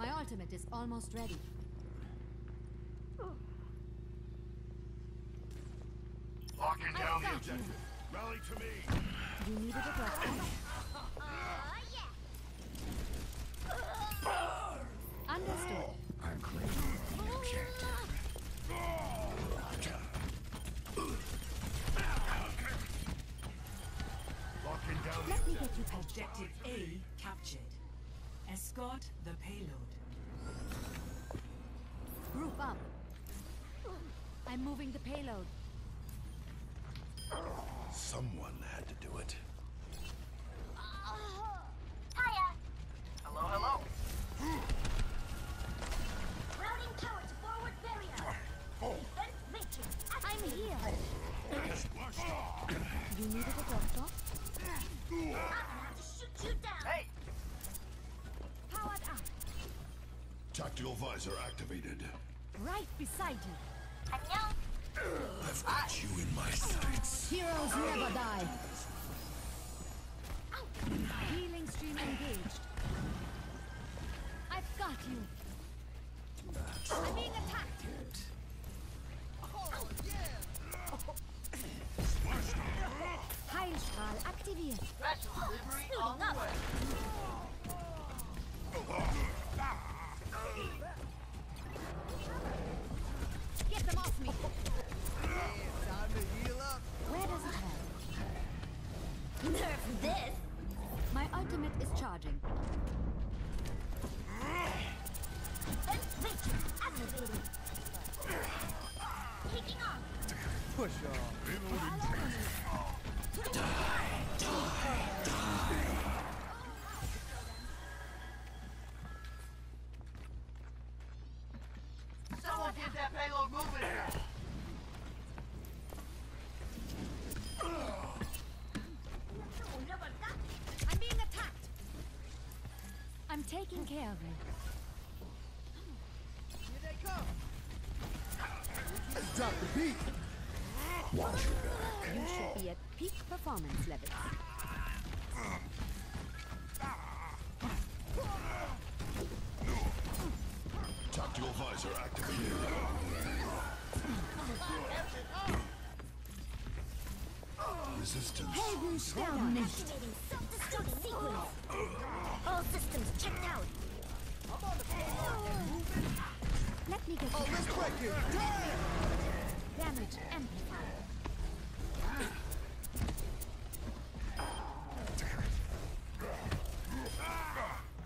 My ultimate is almost ready. Locking down the objective. Rally to me. You needed a doctor? Oh, Understood. I'm clean. You can't. Locking down Let me get you. Objective A captured. Escort the payload. Group up. I'm moving the payload. Someone had to do it. Hiya! Hello, hello. Routing tower to forward barrier. Defense matrix. I'm here. You needed a doctor? Tactical visor activated. Right beside you. I've got you in my sights. Heroes never die. Care of it. Here they come. Let's drop the beat. Watch your back. You should be at peak performance levels. Tactical visor activated. Resistance. Heldenstern nicht. Activating self-destruct sequence. All systems checked out. Let me get Oh, you let's break it. Damn. damage amplified.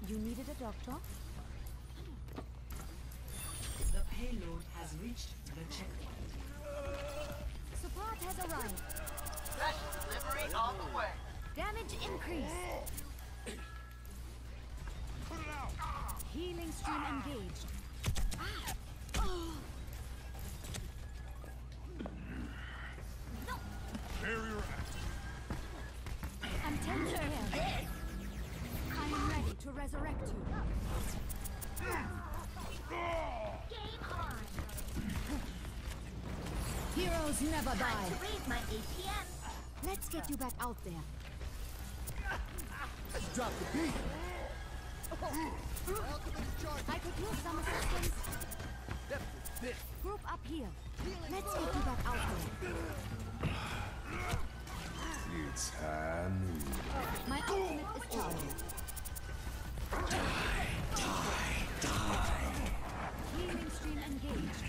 You needed a doctor? The payload has reached the checkpoint. Support has arrived. Special delivery on the way. Damage increase. Put it out. Healing stream engaged. Barrier activated. I'm taking care. I am ready to resurrect you. Game on. Heroes never Time to raise my APM. Let's get you back out there. Let's drop the beat. Ultimate charge. I could use some assistance. Group up here. Let's get you back out there. It's Hanu. My ultimate is charging. Healing stream engaged.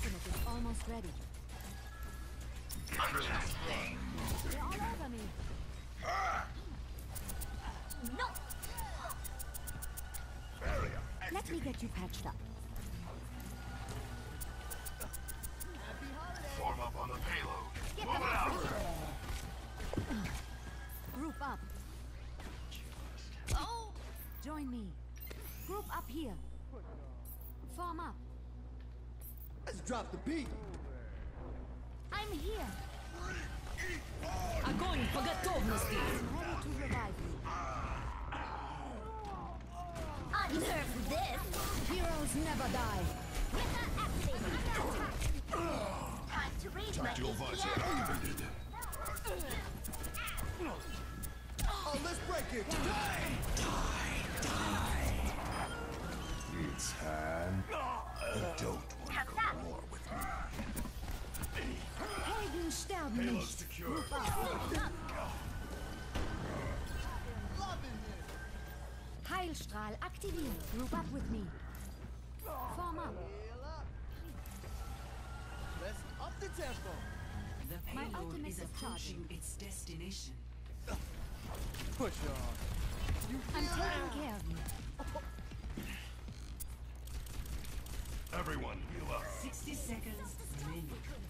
Ultimate is almost ready. They're all over me. No. Let me get you patched up. Form up on the payload. Get Move it out. Group up. Oh! Join me. Group up here. Form up. Let's drop the beat. I'm here. Огонь по готовности! Ready to revive you. Unnerve this. Heroes never die. Time to raise my Tactical visor APM. activated. Oh, let's break it. It's time. You don't Helden sterben Payload nicht. secure. Heilstrahl aktiviert. Group up with me. Form up. Up. Let's up the tempo. The My payload ultimate is is approaching its destination. Push on. I'm taking care of you. Everyone, heal up. 60 seconds remaining.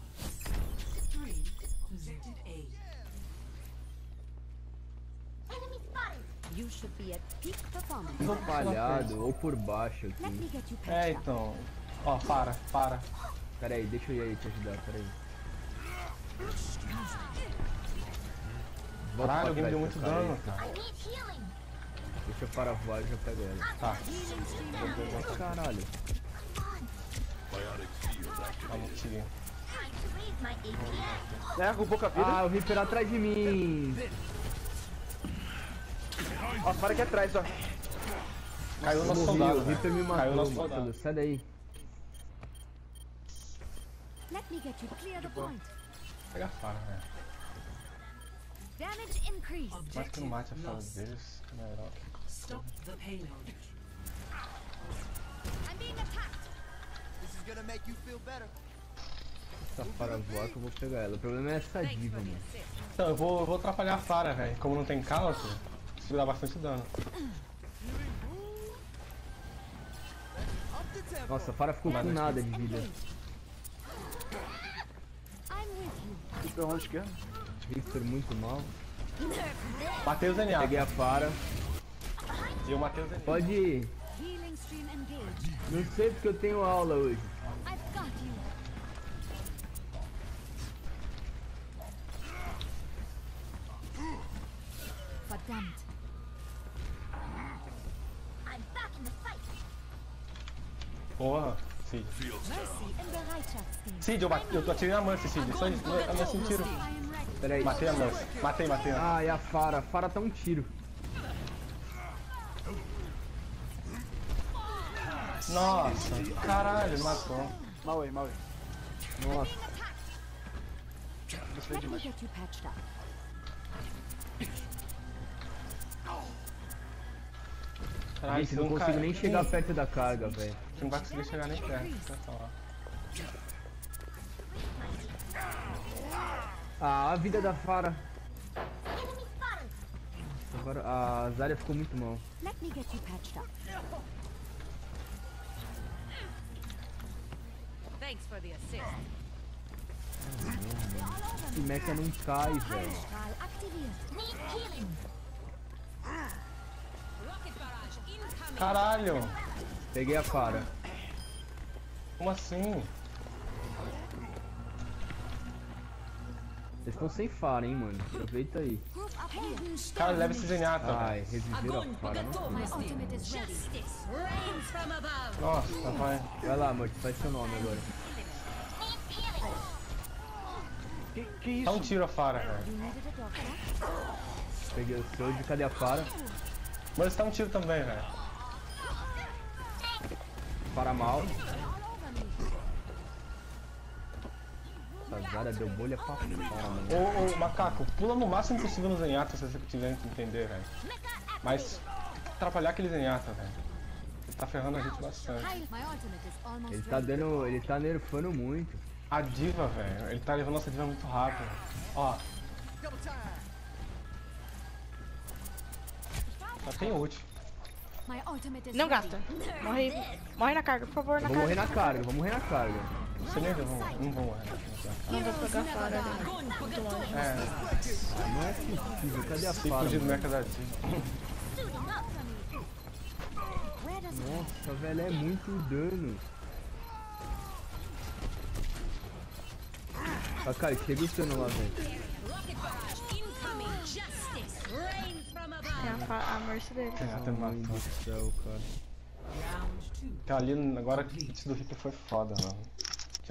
Tô falhado ou por baixo aqui. É, então. Ó, para, para. Pera aí, deixa eu ir aí te ajudar, pera aí. Volta Caralho, alguém me deu muito cara, aí. dano, cara. Deixa eu parar voar e já pego ela. Tá. Caralho. APM. É, com pouca vida. Ah, o Reaper atrás de mim. Ó, para aqui atrás, ó. Caiu nosso soldado. o Reaper me Caiu matou, nosso Marcelo. soldado. Sai daí. Let me get you clear the point. Pega a fara, velho. Damage increased. Mais que não mate a lost. deles, que melhor. Stop the payload. I'm being attacked. This is gonna make you feel better. Essa fara voar que eu vou pegar ela. O problema é essa diva, mano. Então, eu vou, eu vou atrapalhar a Fara, velho. Como não tem counter, isso dá bastante dano. Nossa, a Fara ficou com nada de vida. You. Fica onde esquerda. Reaper muito mal. Matei o Zenyatta. Peguei a Fara. E eu matei o Zenyatta. Pode ir. Não sei porque eu tenho aula hoje. Cid, eu, bati, eu tô atirando a Mercy, Cid. Só isso, a Mercy um tiro. I am ready. Pera aí. Matei a Mercy. Matei, matei. Ah, e a Fara. A Fara tá um tiro. Nossa, caralho, matou. Mal aí, mal aí. Nossa. Patched up. Caralho, Gente, você não consigo cai- nem chegar perto da carga, velho. Não vai conseguir chegar nem perto. Vai falar. Ah, a vida da Fara. Agora a Zarya ficou muito mal. Let me get you patched up. Thanks for the assist. Esse mecha não cai, velho. Caralho, Peguei a Fara. como assim? Vocês estão sem Fara, hein, mano. Aproveita aí. Cara, leva esse. Zenyatta. Ai, reviveram a Fara. Nossa, vai. Vai lá, Morty, faz seu nome agora. Que, que Dá isso? um tiro a Fara, velho. You needed a doctor? Peguei o Surge, cadê a Fara? Mas dá um tiro também, velho. Fara mal. Zarya deu bolha pra fora, mano. Ô, ô, macaco, pula no máximo possível no Zenyatta se você tiver que entender, velho. Mas atrapalhar aquele Zenyatta, velho. Ele tá ferrando a gente bastante. Ele tá dando. Ele tá nerfando muito. A diva, velho, ele tá levando nossa diva muito rápido. Ó, só tem ult. Não gasta. Morre, morre na carga, por favor, na vou morrer carga. na carga, vou morrer na carga. Você nem vou, não vou morrer. Não vou pegar fora ali. Muito longe. É, Não é possível, cadê a que Fara? fugir do mecha da. Nossa, velho, é muito dano. Ah, cara, chega o dano lá, velho. Tem a, a mercy dele. É, até matou. do céu, cara. Aquela ali, agora que esse do Reaper foi foda, mano.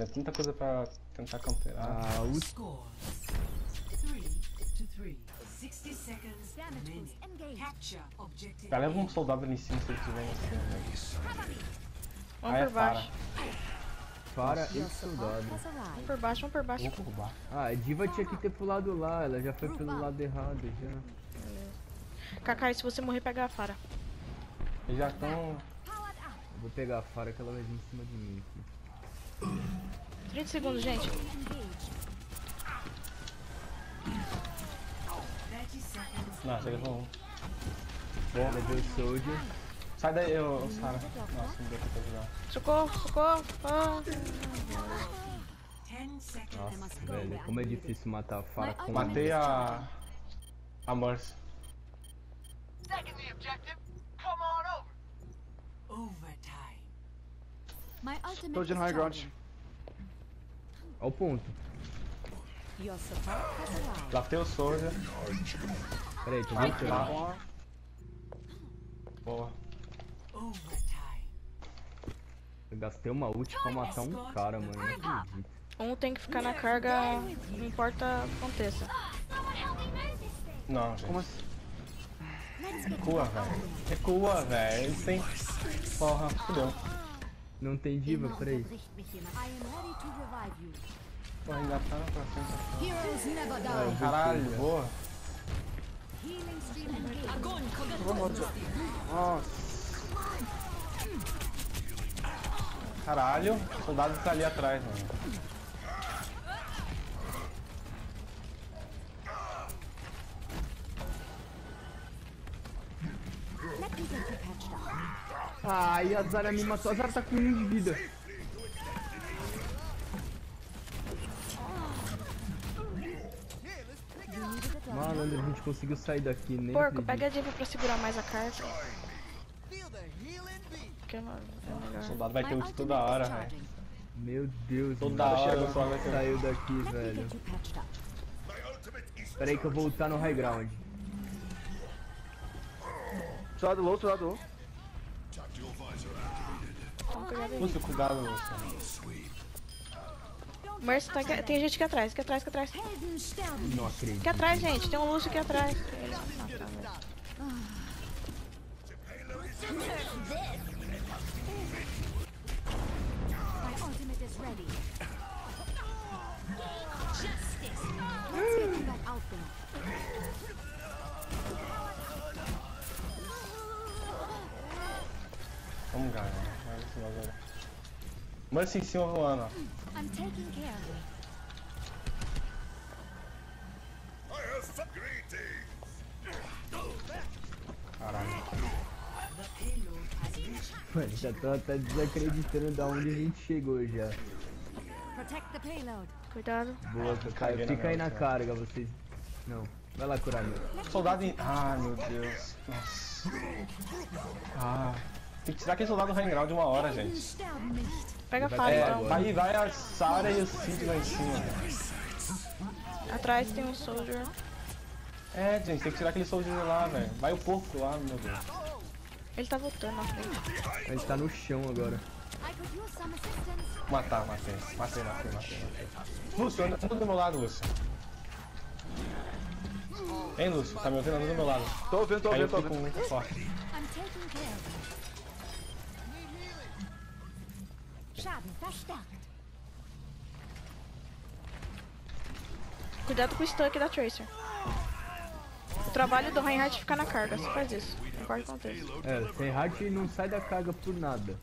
Tinha tanta coisa pra tentar counterar. Ah, o Score. Three to three. 60 seconds Damage remaining. boost engaged. Capture objective. Já leva um soldado ali em cima se ele tiver em cima. Vamos Aí é por baixo. para Your esse soldado. Vamos por baixo, vamos por baixo. Ah, a Diva tinha que ter pulado lá, ela já foi pelo lado errado já. Kakai, se você morrer, pega a Fara. Eles já estão. Vou pegar a Fara que ela vai vir em cima de mim aqui. 30 segundos, gente. Engaged. 30 seconds. Não, chega com um. Levei o Soldier. Sai daí, ô ô, Sara. Nossa, não deu pra ajudar. Socorro, socorro. Ah. 10 seconds. Nossa, velho, como é difícil matar a Fara com Matei a. a Mercy. Second the objective. Is high ground. charging. Ao ponto. Arrived. Latei o Soldier. Peraí, tô voltando. lá. Boa. Eu gastei uma ult pra matar um cara, mano. Não acredito. Um tem que ficar na carga, não importa o que aconteça. Thing. Não, gente. Como assim? Recua, velho. Recua, velho. Têm. Porra, fudeu. Não tem diva, peraí. I am ready to revive you. Porra, ainda tá pra frente. Heroes never die. Caralho, boa. Healing stream engaged. Nossa. Caralho, o soldado tá ali atrás, mano. Let me get you patched Ai, a Zara me matou. A Zara tá com um de vida. Needed a dog. Malandro, a gente conseguiu sair daqui, nem Porco, acredito. pega a diva pra segurar mais a. Que é, O soldado vai ter My ult toda hora, velho. Meu Deus, Toda mano. hora o soldado Saiu daqui, velho. is Peraí que eu vou lutar no high ground. Soldado low, soldado low. Activated. Toma cuidado. Mercy tá aqui, tem gente aqui atrás, aqui atrás, aqui atrás. Não acredito. Aqui atrás, gente, tem um Lúcio aqui atrás. Vamos ganhar. Vai esse bagulho. Mercy em cima voando, ó. I'm taking care of it. I have some greetings. Caralho. Mano, já tô até desacreditando da onde a gente chegou já. Protect the payload. Cuidado. Boa, Caio. Fica aí na carga, vocês. Não. Vai lá curar meu. Soldado em. Ah, meu Deus. Nossa. Ah. Tem que tirar aquele soldado do high ground de uma hora, gente. Pega a Vai Fara pegar então. Aí vai a Sarah e o Cid lá em cima. Atrás tem um soldier. É, gente, tem que tirar aquele soldier lá, velho. Vai o porco lá, meu Deus. Ele tá voltando na frente. Ele tá no chão agora. Matar, matei. Matei, matei, matei. Lúcio, anda do meu lado, Lúcio. Hein, Lúcio? Tá me ouvindo? Anda do meu lado. Tô ouvindo, tô ouvindo, tô fico ouvindo. muito forte. Schaden verstärkt. Cuidado com o stuck da Tracer. O trabalho do Reinhardt é ficar na carga, você faz isso. Não importa o que aconteça. É, sem Heart não sai da carga por nada.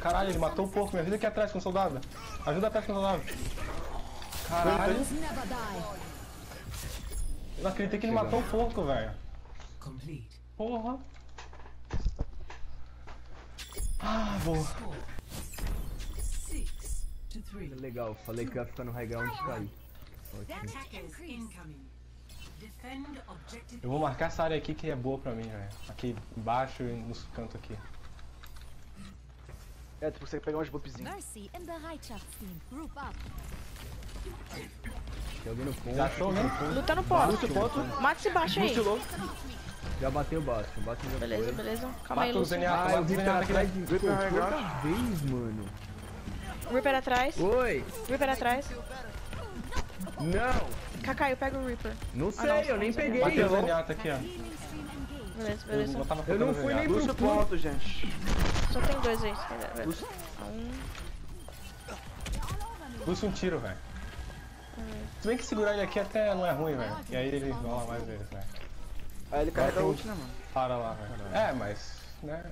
Caralho, ele matou o porco. Me ajuda aqui atrás com o soldado. Ajuda atrás com o soldado. Caralho, eu não acreditei que ele matou o porco, velho. Porra. Ah, three. Legal, falei que ia ficar no high ground e caí. Eu vou marcar essa área aqui que é boa pra mim, velho. Aqui embaixo e nos cantos aqui. É, tu consegue pegar umas bumpzinhas. Tem alguém no ponto. Já achou, né? Luta no ponto. Lúcio, ponto. Mata esse baixo aí. Lúcio. Já bateu o Bastion. Bastion já Beleza, foi. beleza. Calma aí, o Lúcio. Ah, eu o vi pra Zenyatta aqui, trás né? de... Pô, toda vez, mano. Reaper atrás. Oi! Reaper atrás. Não! Kakai, eu pego o Reaper. Não sei, não, eu nem peguei. Bateu o. Zenyatta aqui, ó. Beleza, Eu beleza. Eu focando não fui nem. Lúcio, ponto, gente. Só tem dois aí. Beleza. Um. Puxa um tiro, velho. Se bem que segurar ele aqui até não é ruim, velho. E aí ele rola mais vezes, velho. Aí ele carrega a tem- ult, né, mano? Para lá, velho. É, mas. Né?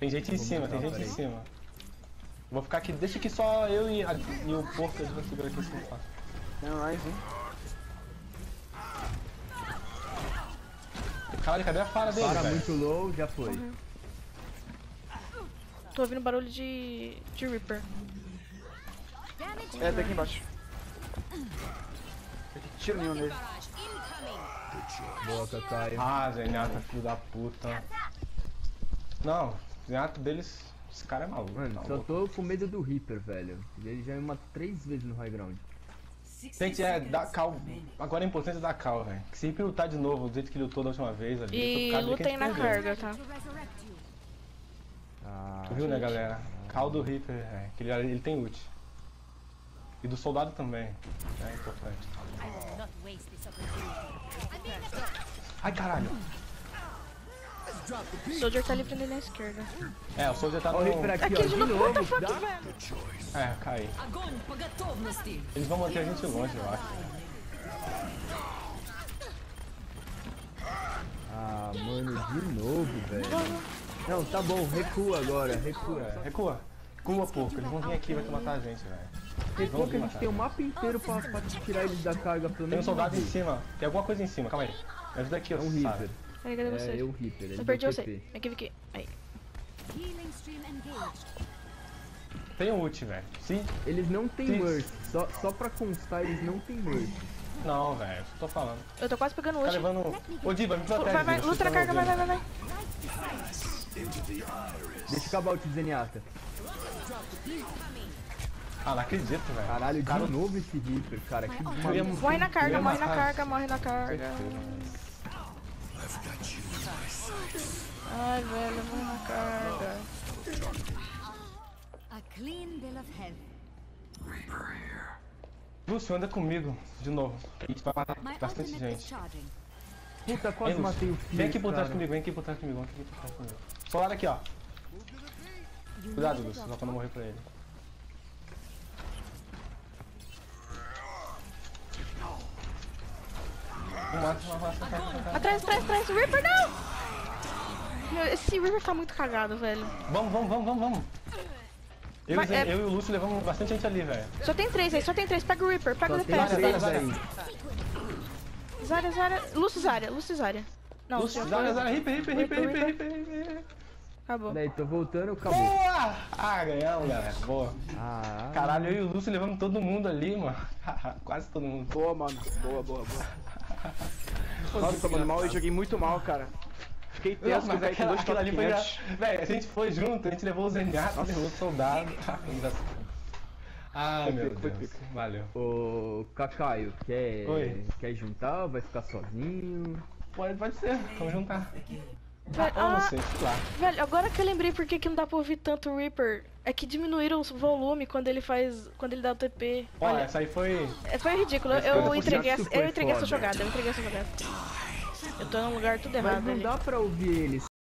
Tem gente em cima, tem gente em cima. Vou ficar aqui, deixa aqui só eu e, a- e o porco, a gente vai segurar aqui assim fácil. Não, nice, hein? Caralho, cadê a fara dele, velho? muito low, já foi. Tô ouvindo barulho de. de Reaper. É, tem aqui embaixo. Tiro nenhum nele. Boa, Cacaio. Ah, Zenyatta, filho da puta. Não, Zenyatta deles, esse cara é maluco. Mano, tá só louco. tô com medo do Reaper, velho. Ele já me matou três vezes no high ground. 60 Gente, é, dá seconds cal. Agora é importante dar cal, velho. Que se Reaper lutar de novo, do jeito que ele lutou da última vez ali, E a lutem gente na perdeu. carga, tá? Ah, Viu, né, galera? Cal do Reaper, é, que ele, ele tem ult. E do soldado também. É importante. Ai, caralho. O Soldier tá ali pra na esquerda. É, o Soldier tá no... Aqui, aqui de novo, fuck, velho? É, cai. Eles vão manter a gente longe, eu acho. Ah, mano, de novo, velho. Não, tá bom, recua agora, recua. É, recua. Recua, porca, eles vão vir aqui e vai matar a gente, velho. Recua que a gente tem um mapa inteiro pra, pra tirar eles da carga, pelo Tem um menos. soldado em cima. Tem alguma coisa em cima, calma aí. Me ajuda aqui, É ó. um Sara. Reaper. Cadê É, vocês? eu o Reaper, ele Eu perdi você. Aqui, aqui. Aí. Healing stream engaged. Tem um ult, velho. Se... Eles não têm Sim. Mercy, só, só pra constar, eles não têm Mercy. Não, velho. Tô falando. Eu tô quase pegando Tá ult. levando... Ô, Diva, me protege. Vai, vai, luta na vocês carga, vai, vai, vai, vai. Deixa eu acabar o ult Zenyatta. Ah, não acredito, velho. Caralho, Cara, de novo esse Reaper, cara. Que ia- Morre na carga, morre na carga, morre na carga. Ai, velho, morre na carga. A clean bill of health. Lúcio, anda comigo, de novo. A gente vai matar bastante gente. Puta, quase Lúcio. matei o Fierce, Vem aqui por trás comigo, vem aqui por trás comigo, vem aqui por trás comigo. Solar aqui, ó. Cuidado, Lúcio, só pra não morrer pra ele. Não mata, não mata, não mata. Atrás, atrás, atrás. Reaper, não! Meu, esse Reaper tá muito cagado, velho. Vamos, vamos, vamos, vamos, vamos. Eu, e Zé- é- eu e o Lúcio levamos bastante gente ali, velho. Só tem três aí, só tem três. Pega o Reaper, pega o Só tem DPS Zarya, três. Zarya, aí. Zarya, Zarya. Lúcio Zarya, Lúcio Zarya. Não, Lúcio. Zara, hiper, hiper, hiper, hiper, hiper, hiper. Acabou. Daí, tô voltando, acabou. Boa! Ah, ganhamos, galera. Boa. Ah, Caralho, eu e o Lúcio levamos todo mundo ali, mano. Quase todo mundo. Boa, mano. Boa, boa, boa. Nossa, tô mandando mal e joguei muito mal, cara. Fiquei tenso, mas com aquela, dois aquela ali foi top 500. engra- Véi, a gente foi junto, a gente levou o Zenyatta, levou o soldado. Ai, Foi meu pico, Deus. pico. Valeu. Ô, Cacaio, quer, Oi. quer juntar ou vai ficar sozinho? Pode, pode ser, vamos juntar. Velho, Ah, não ah, sei, lá. velho, agora que eu lembrei por que não dá pra ouvir tanto o Reaper, é que diminuíram o volume quando ele faz. quando ele dá o TP. Ó, Olha, essa aí foi. é, foi ridículo. Essa Eu entreguei, foi essa, eu entreguei essa foda. jogada, eu entreguei essa jogada. Eu tô num lugar tudo errado Mas não ali. dá pra ouvir eles